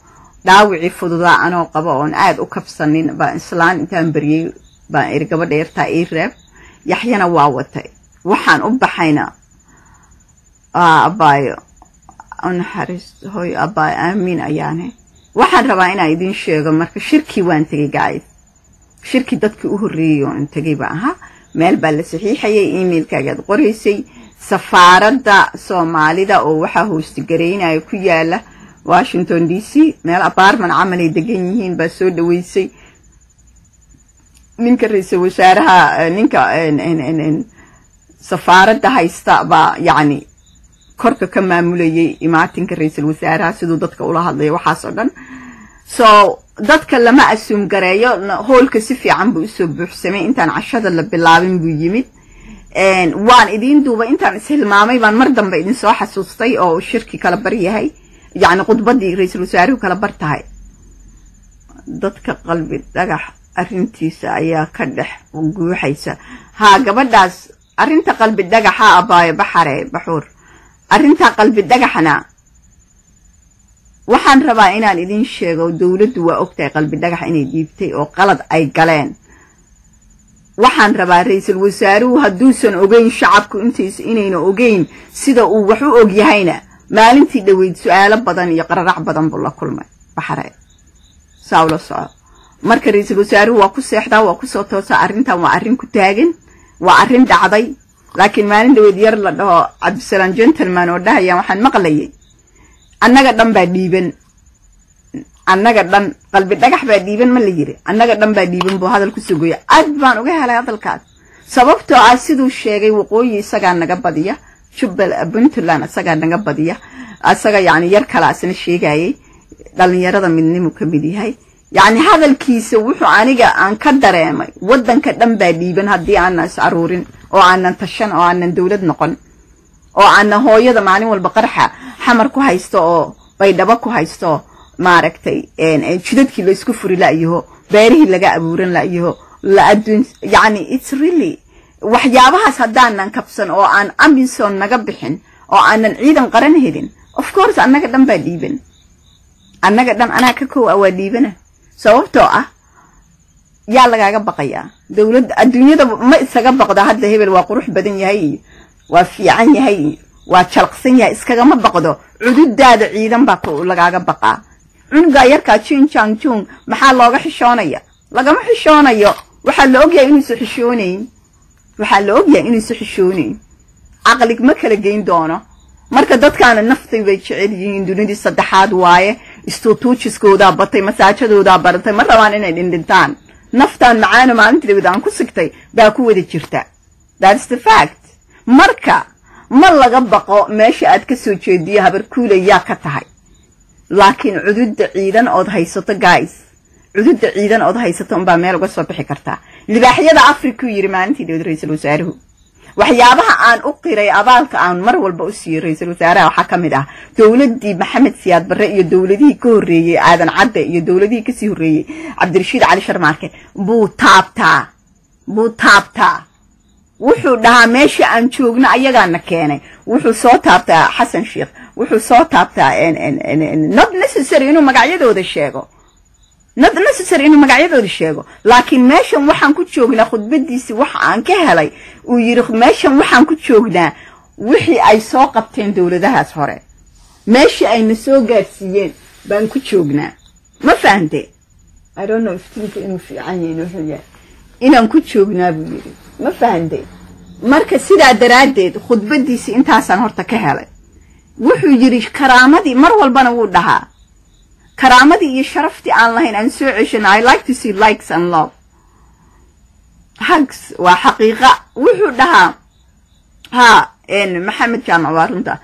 Dhaawicii fududaa anoo qaba oon aada u kabsanin baan islaan intaan baryey baan iri gabadha yartaa ii reeb. Yaxyana waa watay. Waxaan u baxayna abaayo naxariis hoy abaayo aamiin ayaane. Waxaan rabaa inaan idiin sheego marka shirkii waan tegey gaayid shirkii dadkii u horreeyey oon tegey baa ahaa. Meel baa la saxiixayay emailkaagaad qoraysay safaaradda soomaalida oo waxaa hoostigaraynaya ku yaalla washington d c. Meel abaarman camal ay degan yihiin baa soo dhaweysay. Ninka ra'iisul wasaaraha ninka safaaradda haysta baa yacni korka ka maamulayay imaatinka ra'iisul wasaaraha siduu dadka ula hadlayo waxaas oo dhan. So dadka lama asuum gareeyo hoolka si fiican buu u soo buuxsamay intaan cashada la bilaabin buu yimid. Waan idiin duubay intaan ishilmaamay baan mar dambe idin soo xasuustay oo shirki kala bar yahay. Yacni khudbaddii ra'iisul wasaaruhu kala bar tahay. Dadka qalbi dhagax arrintiisa ayaa ka dhex guuxaysa. Haa gabadhaas arrinta qalbi dhagaxa abaayo baxare baxuur arrintaa qalbi dhagaxna waxaan rabaa inaan idiin sheego dowladdu waa ogtahay qalbi dhagax inay dhiibtay oo qalad ay galeen. Waxaan rabaa ra'iisul wasaaruhu hadduusan ogeyn shacabku intays inayna ogeyn sida uu wax u og yahayna. Maalintii dhoweyd su'aalo badan iyo qararac badan buu la kulmay. Baxare. Saa ula soco. Marka ra'iisul wasaaruhu waa ku seexdaa waa ku soo toosaa arrintan waa arrin ku taagan waa arrin dhacday laakiin maalin dhaweyd yar la dhaho cabdisalaam gentleman oo dhahayaan waxaan maqlayay. Annaga dhan baa dhiiban. Annaga dhan qalbi dhagax baa dhiiban ma la yiri annaga dhan baa dhiiban buu hadal ku sugoya aad baan uga helay hadalkaas. Sababtoo ah siduu sheegay waqooyi isagaa naga badiya jubbal puntland isagaa naga badiya isaga yacni yar kale asna sheegayay dhalinyarada midnimu ka mid yahay yacni hadalkiisa wuxuu aniga aan ka dareemay waddanka dhan baa dhiiban haddii aanan is aruurin oo aanan tashan oo aanan dowlad noqon oo aanan hooyada maalin walba qarxa xamar ku haysto oo baydhabo ku haysto maaragtay jidadkii laysku furi la'yaho beerihii laga abuuran la'yaho la adduun yacni it's really waxyaabahaas haddaanan kabsan oo aan amison naga bixin oo aanan ciidan qaran helin of course annaga dhan baa dhiiban. Annaga dhan anaa ka kow a waa sababtoo ah yaa lagaaga baqayaa. Dowladda adduunyada ma isaga baqdo hadda hebel waa qurux badan yahay iyo waa fiican yahay iyo waa jalaqsan yahay iskagama baqdo. Cududaada ciidan baa lagaaga baqaa. Cunugaa yarkaa jin jang jung maxaa looga xishoonaya? Lagama xishoonayo. Waxaa la ogyahay inuusa xishoonayn waxaa la ogyahay inuusa xishoonayn caqlig ma kala geyn doono. Marka dadkaana naftay bay jecel yihiin dunidii saddexaad waaye istuutuujiskoodaa batay masaajadoodaa baratay ma rabaan inay dhindhintaan naftaan macaana maalintii dawid aan ku sigtay baa ku wada jirta. Thats the fact. Marka ma laga baqo meesha aad ka soo jeediyo habar kuulayaa ka tahay. Laakiin cududda ciidan ood haysato guys. Cududda ciidan ood haysato unbaa meel uga soo bixi kartaa libaaxyada afrikuu yidhi maalintii dawad ra'iisul wasaaruhu waxyaabaha aan u qiray abaalka aan mar walba u siiyey ra'iisul wasaaraha waxaa ka mid ah dowladdii maxamed siyaad barre iyo dowladihii ka horreeyey aadan cadde iyo dowladihii ka sii horreeyey cabdirashiid cali sharmaarke. Buu taabtaa buu taabtaa. Wuxuu dhahaa meesha aan joogno ayagaana keenay. Wuxuu soo taabtaa xasan sheikh. Wuxuu soo taabtaa not necessary inuu magacyadooda sheego. Not necessary inuu magacyadooda sheego. Laakiin meeshan waxaan ku joognaa khudbadiisii waxa aan ka helay uu yidhi meeshan waxaan ku joognaa wixii ay soo qabteen dowladahaas hore. Meeshii ayna soo gaadsiiyeen baan ku joognaa. Ma yahay inaan ku joognaa buu yidhi. Ma fahante marka sidaa daraaddeed khudbadiisii intaasaan horta ka helay. Wuxuu yidhi karaamadii mar walbana wuu dhahaa. Karaamadii iyo sharaftii aan lahayn aan soo ceshano i like to see likes and love hugs waa xaqiiqa. Wuxuu dhahaa ha maxamed jaamac waa runta.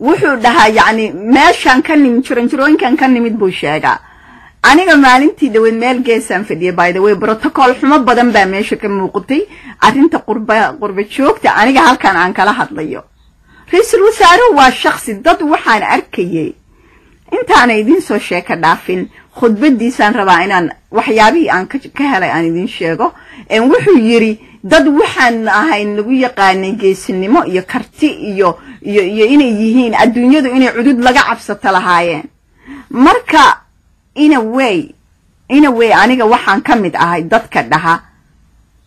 Wuxuu dhahaa yacni meeshaan ka nimid jiranjirooyinkan ka nimid buu sheegaa. Aniga maalintii dhaweed meel geesaan fadhiyay by the way brotocool xumo badan baa meesha ka muuqatay. Arrinta qurba qurba joogta aniga halkan aan kala hadlayo. Ra'iisul wasaaruhu waa shaksi dad waxaan arkayay intaana idiin soo sheeka dhaafin khudbadiisaan rabaa inaan waxyaabihii aan ka helay aan idiin sheego. Wuxuu yidhi dad waxaan ahayn lagu yaqaanay geesinimo iyo karti iyo iyo iyo inay yihiin. Adduunyadu inay cudud laga cabsato lahaayeen. Marka ina way ina way aniga waxaan ka mid ahay dadka dhaha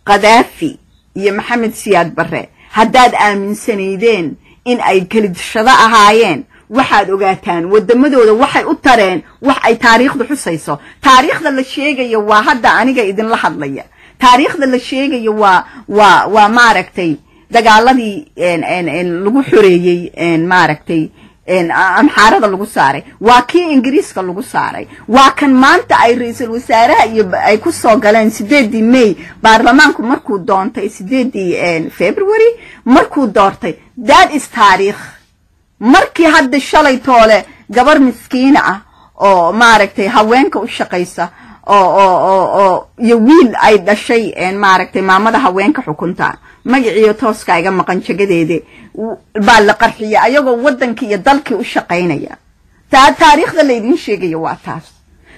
khadaafi iyo maxamed siyaad barre haddaad aaminsanaydeen in ay kelidshado ahaayeen waxaad ogaataan waddamadooda waxay u tareen wax ay taariikhda xusayso. Taariikhda la sheegayo waa hadda aniga idinla hadlaya. Taariikhda la sheegayo waa waa waa maaragtay dagaaladii lagu xoreeyey maaragtay amxaarada lagu saaray. Waa kii ingiriiska lagu saaray. Waa kan maanta ay ra'iisul wasaaraha iyo ay ku soo galeen sideedii may. Baarlamaanku markuu doontay sideedii february markuu doortay. That is taariikh markii hadda shalay toole gabar miskiina ah oo maaragtay haweenka u shaqaysa oo iyo wiil ay dhashay maaragtay maamada haweenka xukunta magaciiyo tooska iga maqan jagadeede baa la qarxiya ayagoo waddankii iyo dalkii u shaqaynaya. Taa taariikhda laydiin sheegayo waa taas.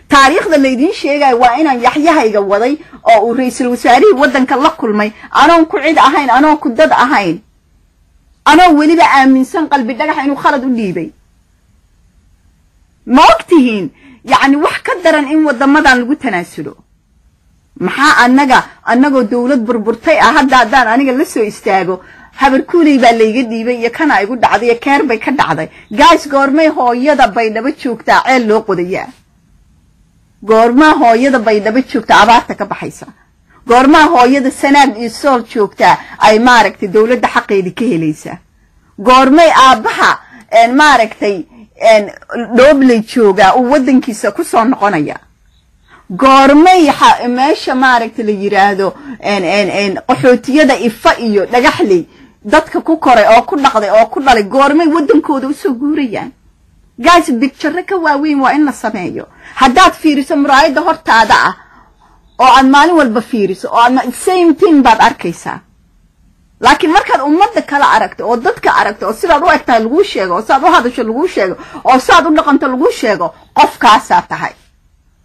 Taariikhda laydiin sheegayo waa inaan yaxyahayga waday oo uu ra'iisul wasaarihii waddanka la kulmay anoon ku cid ahayn anoon ku dad ahayn anoo weliba aaminsan qalbi dhagaxa inuu khalad u dhiibay. Ma og tihiin yacni wax ka daran in waddamadan lagu tanaasulo. Maxaa annaga annagoo dawlad burburtay ah hadda haddaan aniga la soo istaago habarkuuley baa layga dhiibay iyo kana igu dhacday iyo keer bay ka dhacday. Gays goormay hooyada baydhabo joogtaa ceel loo qodayaa. Goormaa hooyada baydhabo joogtaa abaarta ka baxaysa goormaa hooyada sanaag iyo sool joogtaa ay maaragtay dawladda xaqeedii ka helaysaa goormay aabbaha maaragtay dhoobley joogaa uu waddankiisa ku soo noqonaya. Goormay meesha maaragtay la yidhaahdo qaxootiyada ifa iyo dhagaxley dadka ku koray oo ku dhaqday oo ku dhalay goormay waddankooda u soo guurayaan. Gaas bigjarre ka waaweyn waa in la sameeyo. Haddaad fiiriso muraayadda hortaada ah oo aad maalin walba fiiriso oo aad same thing baad arkaysaa. Laakiin markaad ummadda kala aragto oo dadka aragto oo sidaad u egtahay laguu sheego oo sidaad u hadasho laguu sheego oo sidaad u dhaqanto laguu sheego qofkaasaa tahay.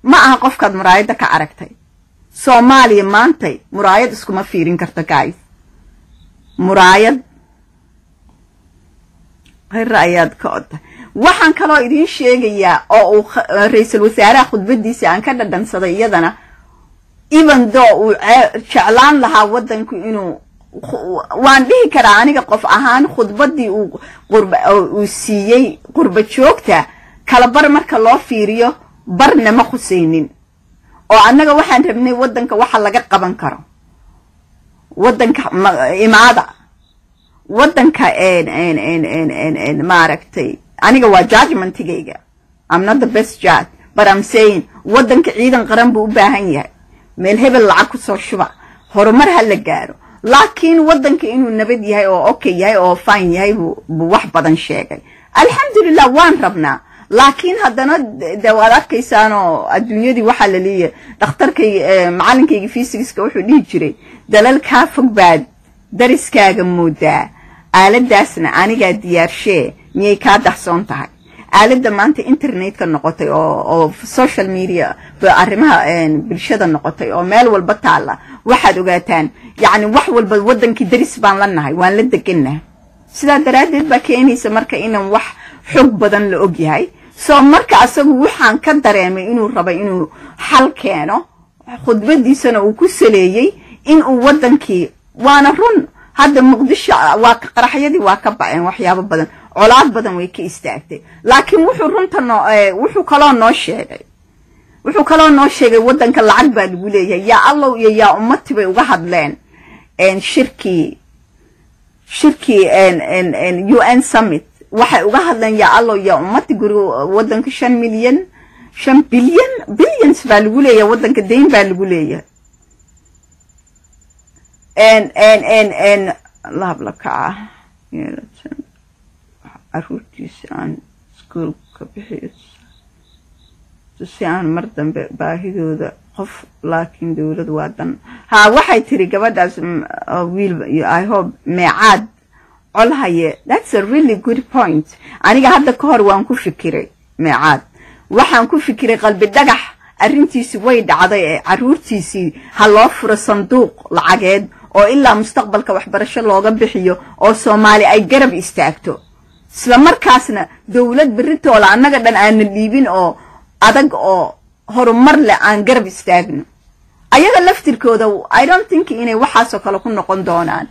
Ma aha qofkaad muraayadda ka aragtay. Soomaaliya maantay muraayad iskuma fiirin karto gays muraayad. Hira ayaad ka odta waxaan kaloo idiin sheegayaa oo uu ra'iisul wasaaraha khudbadiisii aan ka dhadhansaday iyadana even though uu jeclaan lahaa waddanku inuu waan dhihi karaa aniga qof ahaan khudbaddii uu siiyey qurba joogta kalabar marka loo fiiriyo barna ma khusaynin. Oo annaga waxaan rabnay waddanka waxa laga qaban karo. Waddanka imaada. Waddanka maaragtay aniga waa judgmentigayga. I'm not the best judge but I'm saying waddanka ciidan qaran buu u baahan yahay meel hebel lacag ku soo shuba. Horumar ha la gaaro. Laakiin waddanka inuu nabad yahay oo okay yahay oo fine yahay buu wax badan sheegay. Alxamdulilah waan rabnaa. Laakiin haddana de waad arkaysaan oo adduunyadii waxaa la leeyahay. Dhakhtarkay macalinkayga fysigiska wuxuu dhihi jiray dalal kaa fog baad dariskaaga moodaa. Aaladaasna anigaa diyaarshee. Miyay kaa dahsoon tahay aaladda maanta internetka noqotay oo social media arrimaha bulshada noqotay oo meel walba taalla. Waxaad ogaataan yacni wax walba waddankii daris baan la nahay waan la degannaha sidaa daraaddeed baa keenaysa marka inaan wax xog badan la og yahay. Soo marka asagu waxaan ka dareemay inuu raba inuu xal keeno khudbadiisana uu ku saleeyey inuu waddankii waana run. Hadda muqdisho waa qaraxyadii waa ka baceen waxyaabo badan colaad badan way ka istaagtay. Laakiin wuxuu runta noo wuxuu kaloo noo sheegay. Wuxuu kaloo noo sheegay waddanka lacag baa lagu leeyahay. Yaa allow iyo yaa ummati bay uga hadleen shirkii shirkii u n summit. Waxay uga hadleen yaa allow yaa ummati guriga waddanka shan milyan shan bilyan billions baa lagu leeyahay waddanka dayn baa lagu leeyahay. Lahabla kaca caruurtiisa aan iskuolka bixiyo. Si aan mar dambe baahidooda qof laakiin dowlad waa dan. Haa waxay tiri gabadhaas wiil i hope meecaad colhaye that's a really good point. Aniga hadda ka hor waan ku fikiray meecaad. Waxaan ku fikiray qalbi dhagax. Arrintiisi way dhacday ee caruurtiisii ha loo furo sanduuq lacageed oo ilaa mustaqbalka waxbarasho looga bixiyo oo soomaali ay garab istaagto isla markaasna dowlad berritoola annaga dhan aana dhiibin oo adag oo horumar leh aan garab istaagno. Ayaga laftirkooda i don't think inay waxaasoo kale ku noqon doonaan.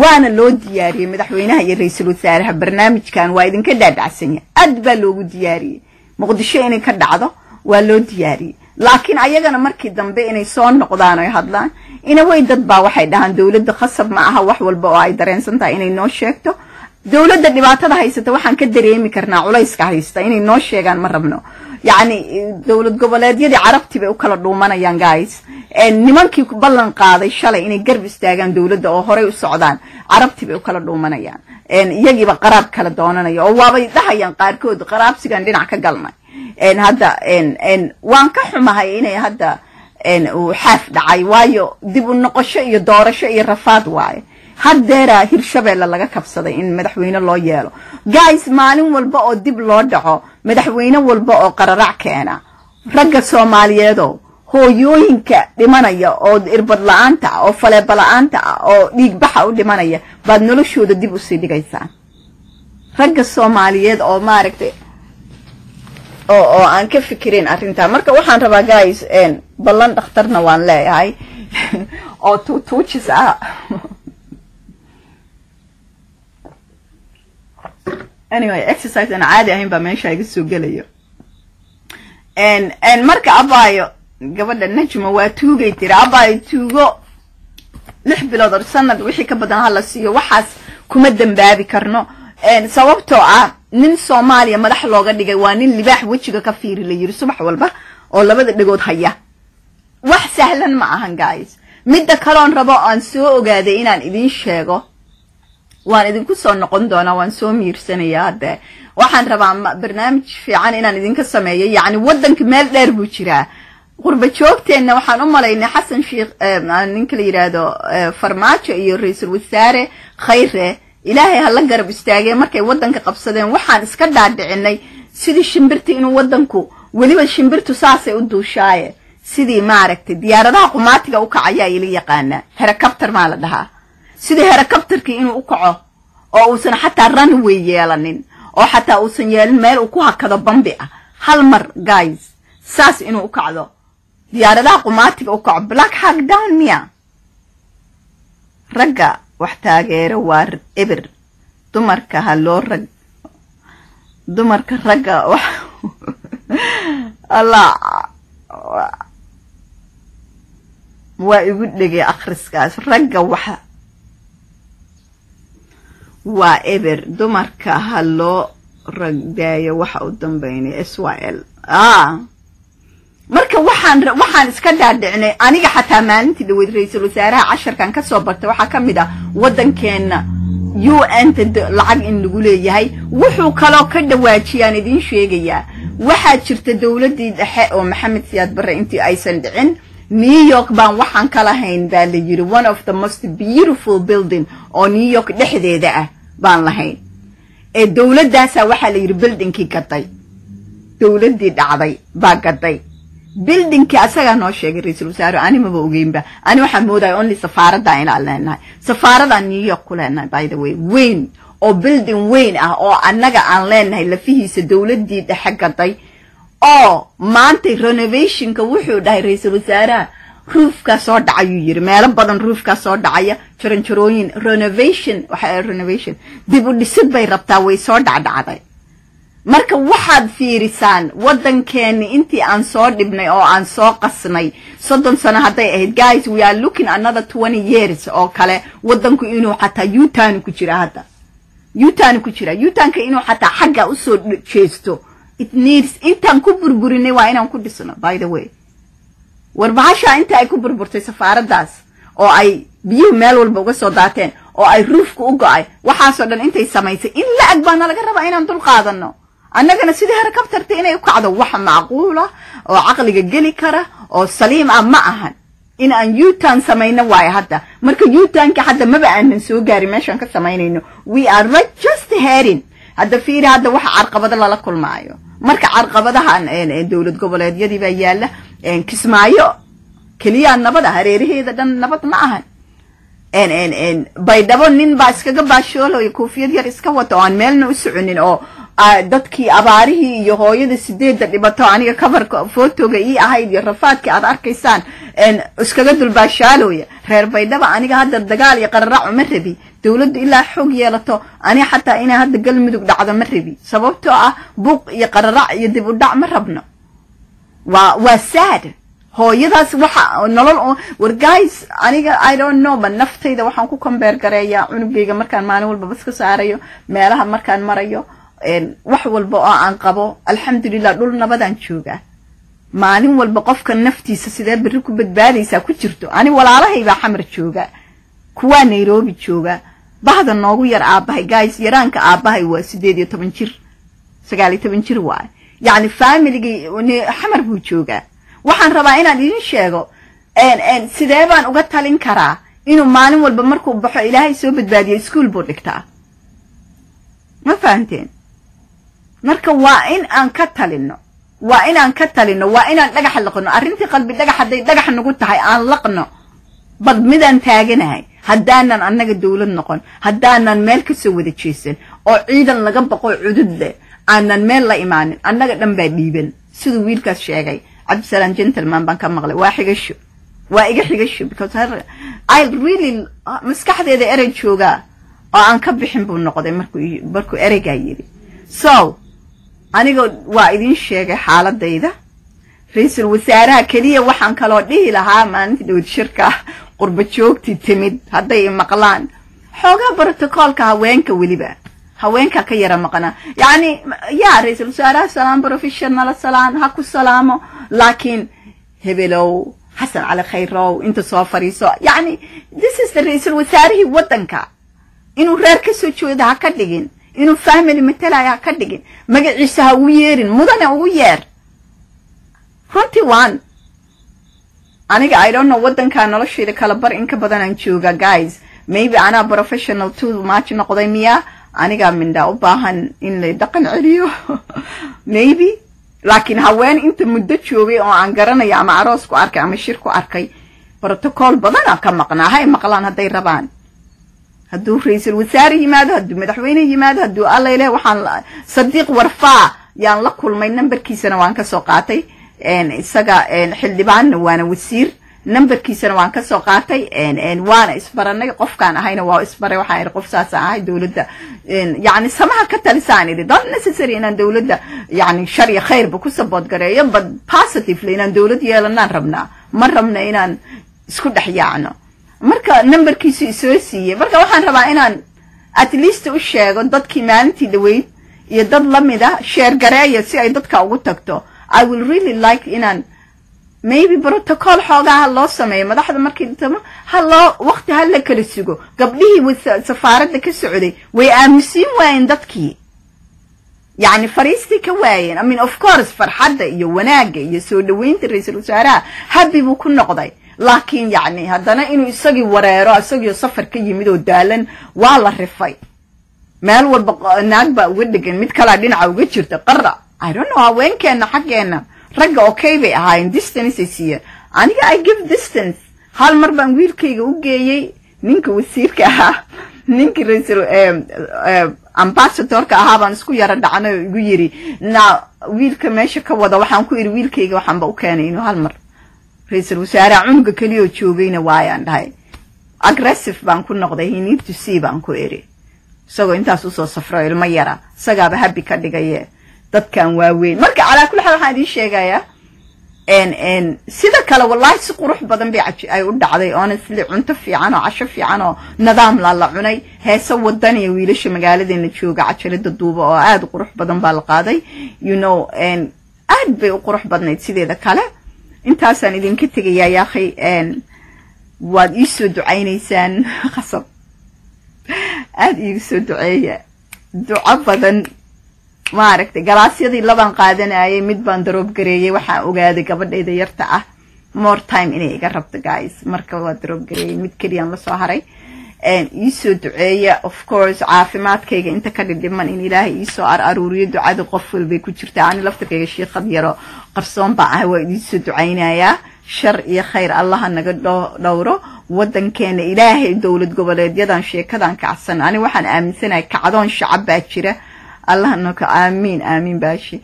Waana loo diyaariyey madaxweynaha iyo ra'iisul wasaaraha barnaamijkan waa idinka dhaadhacsanya aad baa loogu diyaariyey. Muqdisho inay ka dhacdo waa loo diyaariyey. Laakiin ayagana markii dambe inay soo noqdaan oy hadlaan inaway dad baa waxay dhahaan dowladda khasab ma aha wax walba oo ay dareensan tahay inay noo sheegto dowladda dhibaatada haysata waxaan ka dareemi karnaa culayska haysta inay noo sheegaan ma rabno. Yacni dowlad goboleedyadii carabtii bay u kala dhuumanayaan guys. Nimankii ballan qaaday shalay inay garb istaagaan dowladda oo horey u socdaan carabtii bay u kala dhuumanayaan. Iyagiiba qaraab kala doonanaya oo waabay dhahayaan qaarkood qaraabsigan dhinac ka galnay hadda waan ka xumahay inay hadda xaaf dhacay. Waayo dib u noqosho iyo doorasho iyo rafaad waaye haddeeraa hirshabeelle laga kabsaday in madaxweyne loo yeelo. Guys maalin walba oo dib loo dhaco madaxweyne walba oo qararac keena. Ragga soomaaliyeedo hooyooyinka dhimanaya oo irbad la'aanta ah oo faleeba la'aanta ah oo dhiigbaxa u dhimanaya baad noloshooda dib u sii dhigaysaan. Ragga soomaaliyeed oo maaragtay oo oo aan ka fikirin arrintaa. Marka waxaan rabaa guys ballan dhakhtarna waan leeyahay. Oo tuutuujis ah anyway exercise aan caadi ahayn baa meesha iga soo gelayo. Marka abaayo gabadha najma waa tuugay tiri abaayo tuugo. Lix bilood or sanad wixii ka badan hala siiyo waxaas kuma dambaabi karno. Sababtoo ah nin soomaaliya madax looga dhigay waa nin libaax wejiga ka fiiri la yiri subax walba oo labada dhegood haya. Wax sahlan ma ahan guys. Midda kaloon rabo aan soo ogaaday inaan idiin sheego waan idinku soo noqon doonaa waan soo miirsanayaa hadde waxaan rabaa barnaamij fiican inaan idinka sameeyo yacni waddanka meel dheer buu jiraa. Qurba joogteenna waxaan u malaynay xasan sheikh ninka la yidhaahdo farmaajo iyo ra'iisul wasaare khayre. Ilaahay hala garab istaagee markay waddanka qabsadeen waxaan iska dhaadhicinay sidii shimbirta inuu waddanku weliba shimbirtu saasay u duushaaye. Sidii maaragtay diyaaradaha qumaatiga u kacayaa ila yaqaanaa. Helicopter maa la dhahaa sidii helicopterkii inuu u kaco? Oo uusan xataa runway yeelanin? Oo xataa uusan yeelin meel uu ku hakado bambi ah? Hal mar guys saas inuu u kacdo. Diyaaradaha qumaatiga u kaco. Black hag down miya ragga wax taageero waa eber. Dumarka ha loo rag dumarka ragga wax allah. Waa igu dhegay akhriskaas. Ragga waxa waa eber dumarka ha loo ragdaayo waxa u dambeynay s y l. Marka waxaan waxaan iska dhaadhicnay aniga xataa maalintii dhaweyd ra'iisul wasaaraha casharkan ka soo bartay waxaa ka mid ah waddankeenna u n ta lacag in lagu leeyahay. Wuxuu kaloo ka dhawaajiyaan idiin sheegayaa waxaa jirta dowladdii dhexe oo maxamed siyaad barre intii aysan dhicin new york baan waxaan ka lahayn baa la yidhi one of the most beautiful building oo new york dhexdeeda ah baan lahayn. Ee dowladdaasaa waxaa la yidhi buildingkii gaday dowladdii dhacday baa gaday bildingkii asagaa noo sheegay ra'iisul wasaare ani ogeynba. Ani waxaan moodaya only safaaraddaa inaan leenahay. Safaaradan new york ku leenahay by the way. Weyn oo building weyn ah oo annaga aan leenahay lafihiisa dowladdii dhexe gaday oo maantay renovationka wuxuu dhahay ra'iisul wasaaraha ruufkaa soo dhacayuu yidhi meelo badan ruufkaa soo dhacaya. Jaranjarooyin renovation waxa renovation. Dib u dhisid bay rabtaa way soo dhacdhacday. Marka waxaad fiirisaan waddankeeni intii aan soo dhibnay oo aan soo qasnay soddon sano hadday ahayd guys we are looking another twenty years oo kale. Waddanku inuu xataa utani ku jira hadda. Utani ku jira. Utanka inuu xataa xagga u soo jeesto intaan ku burburinay waa inaan ku dhisno by the way. Warbahashaa inta ay ku burburtay safaaraddaas oo ay biyuhu meel walba uga soo daateen oo ay ruufka u go'ay waxaasoo dhan intay samaysay. In la ag baana laga rabaa inaan dul qaadano. Annagana sidii helicopterta inay u kacdo? Wax macquula oo caqliga geli kara oo saliim ah ma ahan. In aan utan samayno waayo hadda. Marka utanka hadda maba aanan soo gaarin meeshaan ka samaynayno. We are right just heading hadda fiiri hadda waxa carqabado lala kulmaayo. Marka carqabadahan dowlad goboleedyadii baa yaalla kismaayo. Keliya nabada hareeraheeda dhan nabad ma ahan baydhabo nin baa iskaga baashoolayo koofiyad yar iska wata oo aan meelna u soconin oo dadkii abaarihii iyo hooyada sideedda dhibato aniga coverka fotoga ii ahayd iyo rafaadkii aad arkaysaan iskaga dulbaashaalooya reer baydhaba aniga hadda dagaal iyo qararac uma rabi dowladdu ilaa xoog yeelato aniga xataa inay hadda galmudug dhacdo ma rabi sababtoo ah buuq iyo qararac iyo dib u dhac ma rabno. Waa waa sad hooyadaas waxa nolol war guys aniga i don't know ba naftayda waxaan ku kombeer gareeyaa cunugayga markaan maalin walba bas ka saarayo meelaha markaan marayo wax walba oo aan qabo alxamdulilah dhul nabadaan joogaa. Maalin walba qofka naftiisa sidee berri ku badbaadaysaa ku jirto? Ani walaalahay baa xamar jooga kuwaa nairobi jooga bahda noogu yar aabbahay guys yaraanka aabbahay waa sideed iyo toban jir sagaal iyo toban jir waay. Yacni familigii xamar buu joogaa waxaan rabaa inaan idin sheego sidee baan uga talin karaa inuu maalin walba markuu baxo ilaahay soo badbaadiyo iskuol buu dhigtaa? Ma fahamteen marka waa in aan ka talino waa inaan ka talino waa inaan dhagax laqno arrintii qalbi dhagax hadday dhagax nagu tahay aan laqno bal midaan taaganahay. Haddaanan annaga dowlad noqon haddaanan meel ka soo wada jeesan oo ciidan laga baqo cudud leh aanan meel la imaanin annaga dhan baa dhiiban. Siduu wiilkaas sheegay cabdisalaam gentleman baan ka maqlay. Waa xigasho waa iga xigasho because i really maskaxdeeda erey joogaa oo aan ka bixin buu noqday markuu ereygaa yidhi. So aniga waa idin sheegay xaaladayda. Ra'iisul wasaaraha keliya waxaan kaloo dhihi lahaa maalintii dhowd shirka qurba joogtii timid hadday maqlaan. Xoogaa brotocoolka haweenka weliba haweenka ka yara maqnaa yacni ya ra'iisul wasaaraha salaam professionala salaan ha ku salaamo laakiin hebelow xasan cali khayrow inta soo fadhiiso yacni this is the ra'iisul wasaarihii waddanka inuu reer ka soo jooda ha ka dhigin. Inuu family matalaya ha ka dhigin. Magaciisa ha ugu yeerin mudane ugu yeer. Runtii waan aniga i don't know waddankaa noloshayda kala bar in ka jooga guys. Maybe anaa professional too much noqday miya anigaa mindhaa u baahan in la dhaqan celiyo. Maybe. Laakiin haween inta muddo joogay oo aan garanayo ama aroos ku arkay ama shir ku arkay brotocool badana ka maqnaa. Hay maqlaan hadday rabaan. Hadduu ra'iisul wasaare yimaado hadduu madaxweyne yimaado hadduu allayle waxaan sadiiq warfaa yaan la kulmay nambarkiisana waan ka soo qaatay. Isaga xildhibaanna waana wasiir numberkiisana waan ka soo qaatay waana isbaranay qofkaan ahayna waa isbaray waxaan idhi qof saasa ahay dowladda yani samaha ka talisaan idhi don't necessary inaan dowladda yani shar iyo khayrba ku sabood gareeyo but positively inaan dowlad yeelanaan rabnaa. Ma rabna inaan isku dhex yaacno. Marka numberkiisu isoo siiyey marka waxaan rabaa inaan at least u sheego dadkii maalintii dhaweyd iyo dad la mid a sheer gareeya si ay dadka ugu tagto. I will really like inaan maybe protocol xoogaa ha loo sameeyo. Madaxda markii ha loo wakti ha la kala sugo. Gabdhihii safaaradda ka socday. Way aamusiin waayeen dadkii yacni fariistii ka waayeen i mean of course farxadda iyo wanaagga iyo soo dhaweynta ra'iisul wasaaraha habi buu ku noqday. Laakiin yacni haddana inuu isagii wareero isagiio safar ka yimid oo daalan waa la rifay. Meel walba naag baa uga dhegan. Mid kalaa dhinaca uga jirta. Qara i don't know haweenkeenna xaggeenna ragga okay bay ahaayeen distance ay siiyeen aniga i give distance. Hal mar baan wiilkayga u geeyey? Ninka wasiirka ahaa ninkii ra'iisul ambasadorka ahaa baan isku yaro dhacnay oo igu yiri na wiilka meesha ka wada waxaan ku idhi wiilkayga waxaanba u keenay inuu hal mar. Ra'iisul wasaaraha cunuga keliyoo joogayna waayaan dhahay. Aggressive baan ku noqday he need to see baan ku idhi isagoo intaas u soo safro ilmo yara isagaaba habi ka dhigaye dadkan waaweyn. Marka calaa kulli xaal waxaan idiin sheegayaa sida kale wallahi si qurux badan bay ay u dhacday. Honestly cunto fiican oo casho fiican oo nidaam la la cunay. Heese wadan iyo wiilasha magaaladeena jooga cajalada duuba oo aada u qurux badan baa la qaaday. You know aad bay u qurux badnayd sideeda kale. Intaasaan idinka tegayaa yaakhay waad iisoo ducaynaysaan. Qasab. Aada iiga soo duceeya. Duco badan maaragtay galaasyadii labaan qaadanayay mid baan daroob gareeyey waxaan ogaaday gabadhayda yarta ah. More time inay iga rabto guys. Marka waa daroob gareeyey mid keliyaan la soo haray. Iisoo duceeya of course caafimaadkayga inta ka dhidhiman in ilaahay iisoo ar aruuriyo ducada qof walbay ku jirtaa ani laftirkayga shiiqad yaro qarsoon baan ahay waa idiisoo ducaynayaa. Shar iyo khayr allaha naga dhowro. Waddankeena ilaahay dowlad goboleedyadan sheekadan kacsan. Ani waxaan aaminsanahay kacdoon shacab baa jira allah naka aamiin aamiin baashi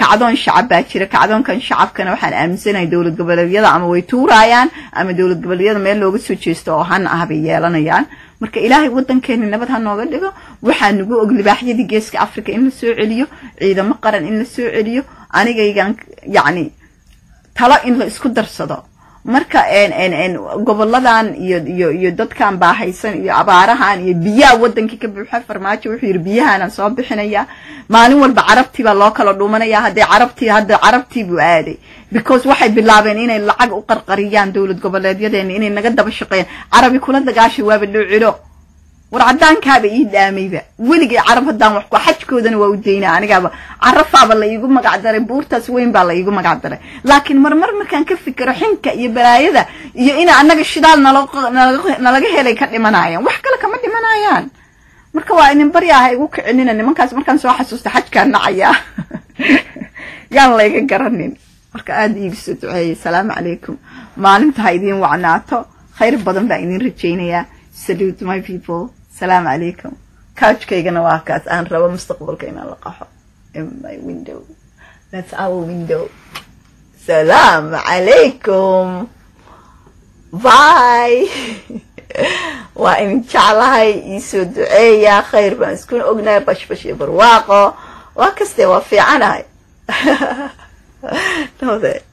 kacdoon shacab baa jira kacdoonkan shacabkana waxaan aaminsanahay dowlad goboleedyada ama way tuuraayaan ama dowlad goboleedyada meel looga soo jeesto oo hana ah bay yeelanayaan marka ilaahay waddankeena nabad ha nooga dhigo waxaa nagu og libaaxyadii geeska africa in la soo celiyo ciidamo qaran in la soo celiyo anigaygan yacni talo in la isku darsado marka goboladan iyo iyo iyo dadkan baahaysan iyo abaarahan iyo biyaha wadankii ka buuxa farmaajo wuxuu yidhi biyahaanaan soo bixinaya. Maalin walba carabtii baa loo kala dhumanaya. Haddee carabtii hadda carabtii buu aaday. Because waxay bilaabeen inay lacag u qarqariyaan dowlad goboleedyadeena inay naga daba shaqeeyaan. Carabi kula dagaashay waaba dhowcilo war caddaankaaba ii dhaamayba weligay carab haddaan wax ku xajkoodana waa u daynaa. Anigaaba carafaaba la iigu magac daray buurtaas weyn baa la magac daray. Laakiin marmar markaan ka fikiro xinka iyo balaayada iyo ina annaga shidaal nalaga helay ka dhimanayaan. Wax kale kama dhimanayaan. Marka waa idin baryaha igu kicinina nimankaas markaan soo xasuusta xajkaan nacayaa yaan layga garanin. Marka aada iigu soo duceeyay asalaamu calaykum. Maalinta ha idiin wacnaato khayr badan baa idin rajaynayaa salute my people salaamu calaykum couchkaygana waa kaas. Aan rabo mustaqbalka inaan la qaxo my window. That's our window. Salaamu calaykum by waa idin jeclahay iisoo duceeya. Khayr baan iskuna ognahay bashbash iyo barwaaqo. Waa kastee waa fiicanahay.